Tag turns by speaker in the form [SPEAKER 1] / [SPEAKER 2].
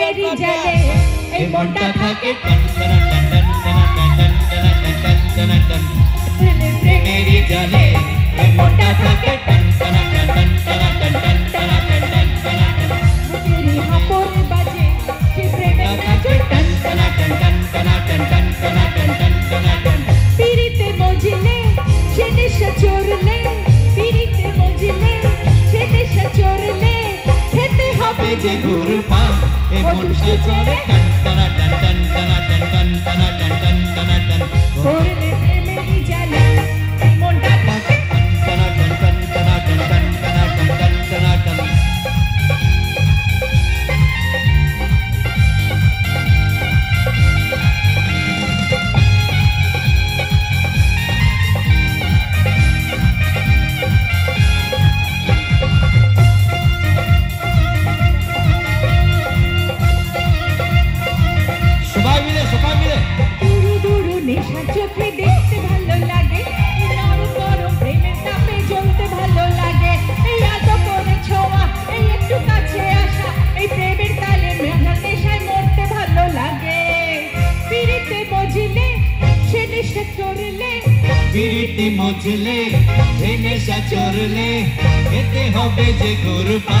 [SPEAKER 1] मेरी जले। ए मोटा खा के पंसरा যে গরুর
[SPEAKER 2] পা এ মন সে
[SPEAKER 1] চলে টান টানা টান টান টানা টান
[SPEAKER 2] চোখে দেখতে ভালো লাগে নর করো, প্রেমের তাপে জ্বলতে ভালো লাগে। এই এত করে ছোঁয়া, এই একটু কাছে আসা, এই প্রেমের তালে মেঘার নেশায় মরতে ভালো লাগে। পিড়িতে মজলে, সে
[SPEAKER 1] এতে হবে যে
[SPEAKER 2] গরু পা